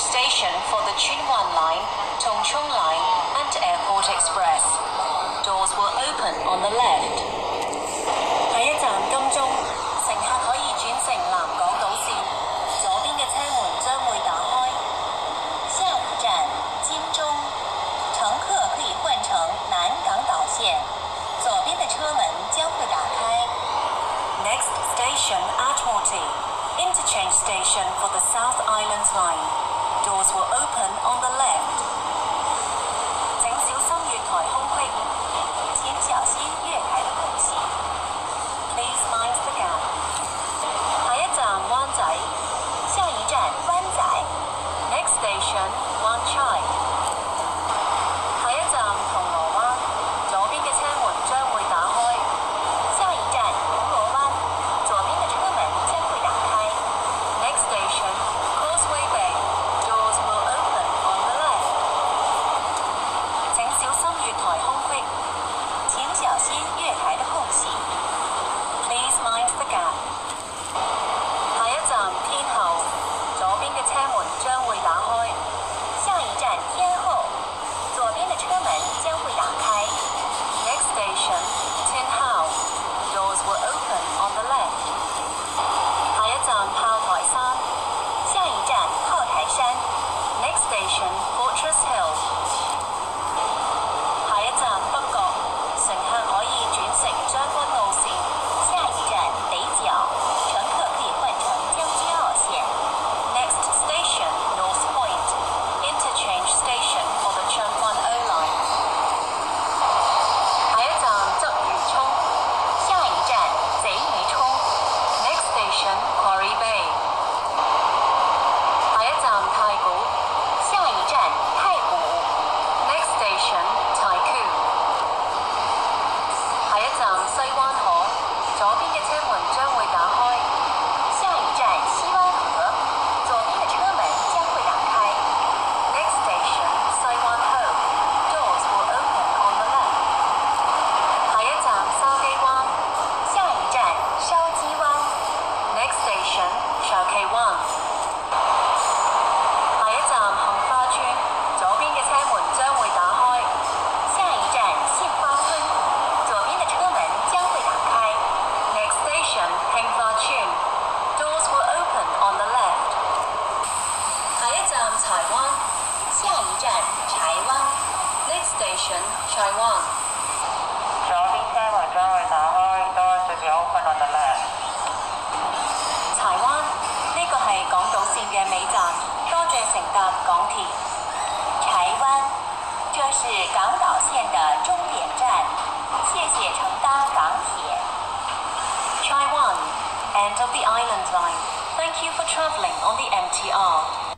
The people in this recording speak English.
station for the Tsuen Wan Line, Tung Chung Line, and Airport Express. Doors will open on the left. Next station, Admiralty. interchange station for the South Islands Line doors will 站台湾，下一站台湾，Next station 台湾。左邊車門將會打開，多謝 open end of the island line. Thank you for traveling on the MTR.